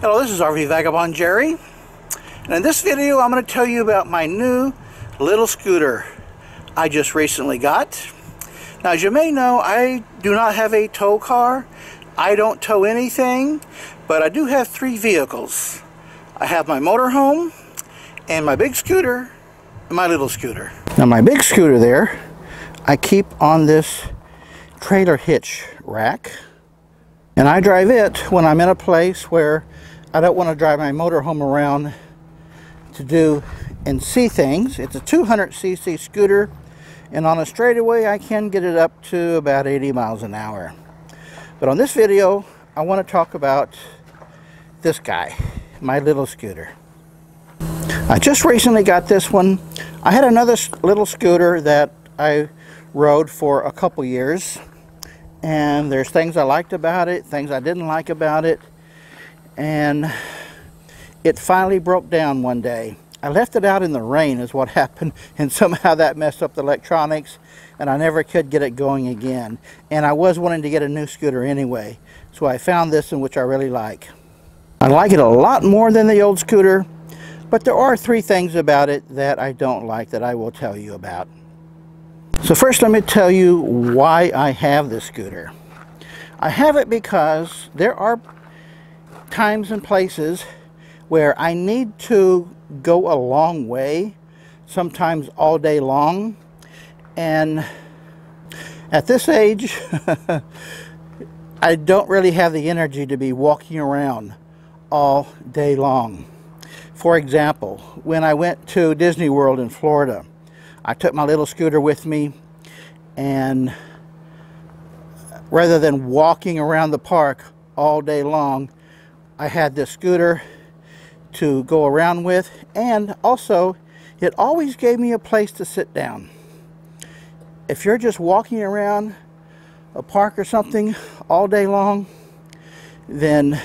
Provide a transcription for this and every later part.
Hello, this is RV Vagabond Jerry. And in this video, I'm going to tell you about my new little scooter I just recently got. Now, as you may know, I do not have a tow car. I don't tow anything, but I do have three vehicles. I have my motorhome, and my big scooter, and my little scooter. Now, my big scooter there, I keep on this trailer hitch rack. And I drive it when I'm in a place where I don't want to drive my motorhome around to do and see things. It's a 200cc scooter and on a straightaway I can get it up to about 80 miles an hour. But on this video I want to talk about this guy, my little scooter. I just recently got this one. I had another little scooter that I rode for a couple years and there's things I liked about it, things I didn't like about it and it finally broke down one day. I left it out in the rain is what happened and somehow that messed up the electronics and I never could get it going again. And I was wanting to get a new scooter anyway. So I found this one which I really like. I like it a lot more than the old scooter but there are three things about it that I don't like that I will tell you about. So first let me tell you why I have this scooter. I have it because there are times and places where I need to go a long way, sometimes all day long. And at this age, I don't really have the energy to be walking around all day long. For example, when I went to Disney World in Florida, I took my little scooter with me and rather than walking around the park all day long, I had this scooter to go around with and also it always gave me a place to sit down. If you're just walking around a park or something all day long, then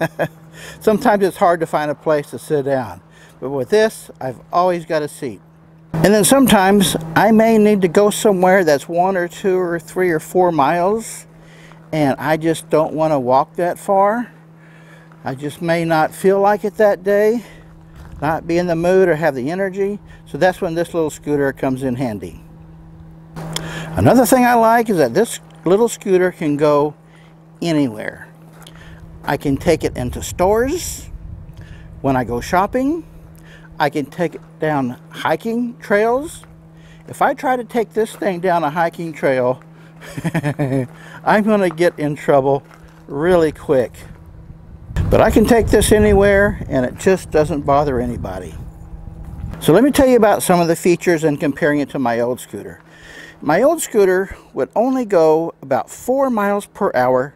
sometimes it's hard to find a place to sit down. But with this, I've always got a seat. And then sometimes I may need to go somewhere that's one or two or three or four miles and I just don't want to walk that far. I just may not feel like it that day, not be in the mood or have the energy. So that's when this little scooter comes in handy. Another thing I like is that this little scooter can go anywhere. I can take it into stores when I go shopping. I can take it down hiking trails. If I try to take this thing down a hiking trail, I'm going to get in trouble really quick. But I can take this anywhere and it just doesn't bother anybody. So let me tell you about some of the features and comparing it to my old scooter. My old scooter would only go about 4 miles per hour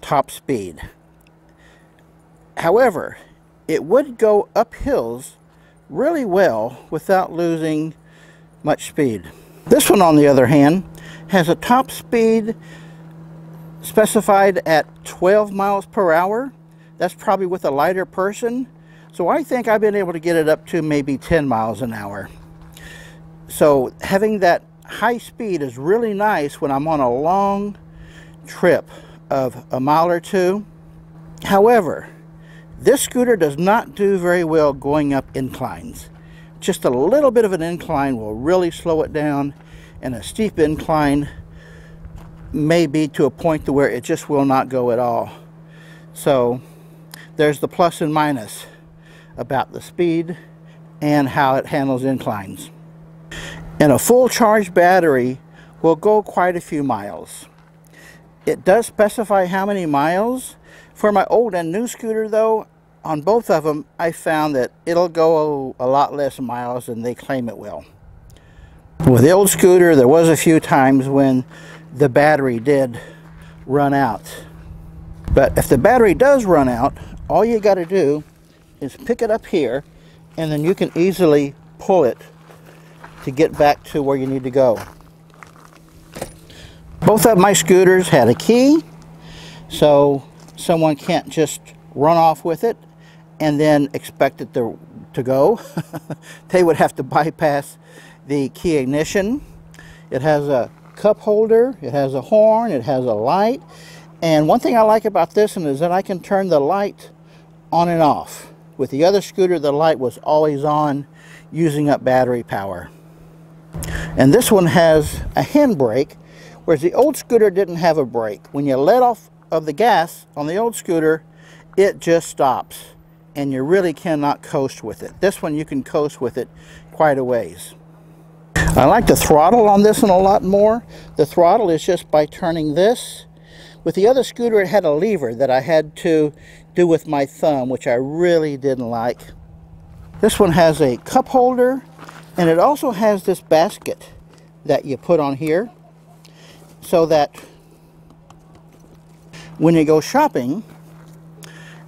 top speed. However, it would go up hills really well without losing much speed. This one on the other hand has a top speed specified at 12 miles per hour that's probably with a lighter person. So I think I've been able to get it up to maybe 10 miles an hour. So having that high speed is really nice when I'm on a long trip of a mile or two. However, this scooter does not do very well going up inclines. Just a little bit of an incline will really slow it down and a steep incline may be to a point to where it just will not go at all. So there's the plus and minus about the speed and how it handles inclines. And a full charge battery will go quite a few miles. It does specify how many miles. For my old and new scooter though, on both of them, I found that it'll go a, lot less miles than they claim it will. With the old scooter, there was a few times when the battery did run out. But if the battery does run out, all you got to do is pick it up here and then you can easily pull it to get back to where you need to go. Both of my scooters had a key so someone can't just run off with it and then expect it to, to go. they would have to bypass the key ignition. It has a cup holder, it has a horn, it has a light. And one thing I like about this one is that I can turn the light on and off. With the other scooter, the light was always on, using up battery power. And this one has a handbrake, whereas the old scooter didn't have a brake. When you let off of the gas on the old scooter, it just stops and you really cannot coast with it. This one you can coast with it quite a ways. I like the throttle on this one a lot more. The throttle is just by turning this. With the other scooter it had a lever that I had to do with my thumb which I really didn't like. This one has a cup holder and it also has this basket that you put on here so that when you go shopping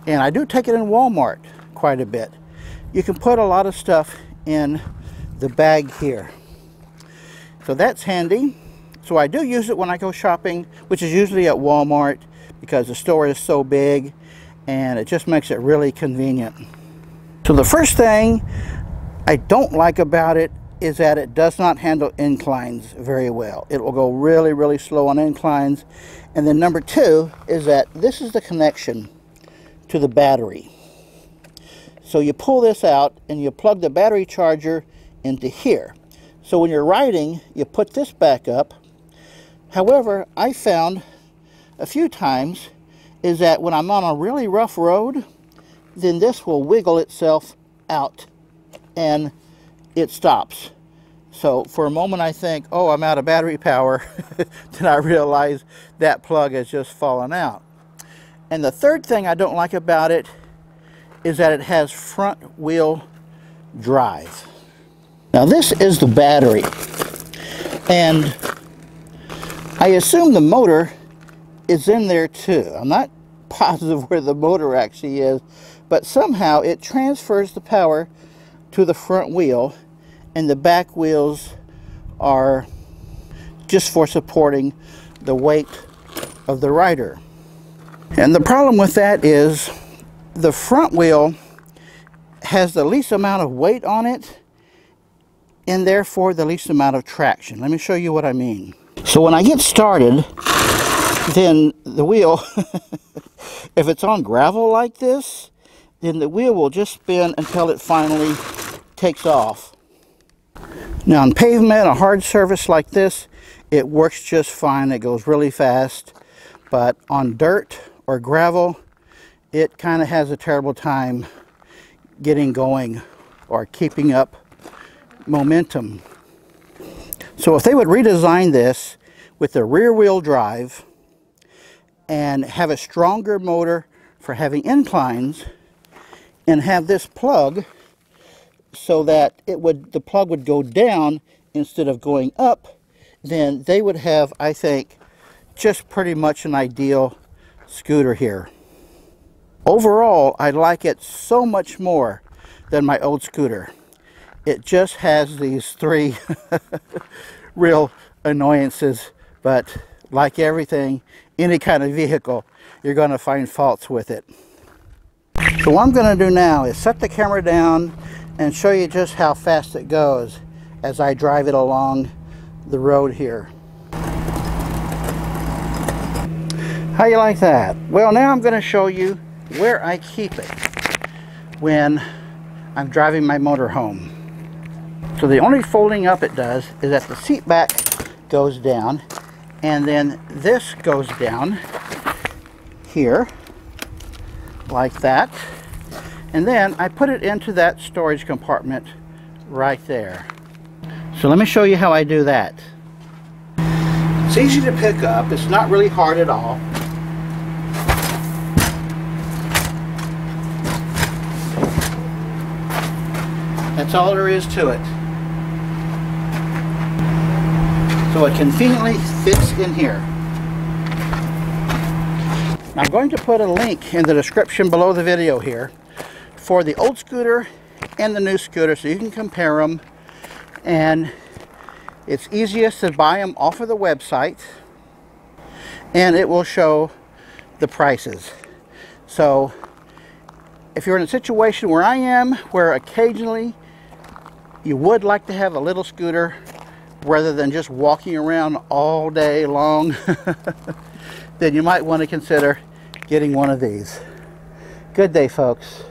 and I do take it in Walmart quite a bit. You can put a lot of stuff in the bag here. So that's handy. So I do use it when I go shopping, which is usually at Walmart because the store is so big and it just makes it really convenient. So the first thing I don't like about it is that it does not handle inclines very well. It will go really, really slow on inclines. And then number two is that this is the connection to the battery. So you pull this out and you plug the battery charger into here. So when you're riding, you put this back up. However, I found a few times is that when I'm on a really rough road, then this will wiggle itself out and it stops. So for a moment I think, oh, I'm out of battery power. then I realize that plug has just fallen out. And the third thing I don't like about it is that it has front wheel drive. Now this is the battery. And I assume the motor is in there too. I'm not positive where the motor actually is, but somehow it transfers the power to the front wheel and the back wheels are just for supporting the weight of the rider. And the problem with that is the front wheel has the least amount of weight on it and therefore the least amount of traction. Let me show you what I mean. So when I get started, then the wheel, if it's on gravel like this, then the wheel will just spin until it finally takes off. Now on pavement, a hard surface like this, it works just fine. It goes really fast. But on dirt or gravel, it kind of has a terrible time getting going or keeping up momentum. So if they would redesign this with a rear wheel drive and have a stronger motor for having inclines and have this plug so that it would the plug would go down instead of going up then they would have I think just pretty much an ideal scooter here. Overall, I like it so much more than my old scooter. It just has these three real annoyances, but like everything, any kind of vehicle, you're going to find faults with it. So what I'm going to do now is set the camera down and show you just how fast it goes as I drive it along the road here. How you like that? Well, now I'm going to show you where I keep it when I'm driving my motor home. So the only folding up it does is that the seat back goes down and then this goes down here like that and then I put it into that storage compartment right there. So let me show you how I do that. It's easy to pick up. It's not really hard at all. That's all there is to it. So it conveniently fits in here. I'm going to put a link in the description below the video here for the old scooter and the new scooter so you can compare them and it's easiest to buy them off of the website and it will show the prices. So if you're in a situation where I am where occasionally you would like to have a little scooter rather than just walking around all day long, then you might want to consider getting one of these. Good day, folks.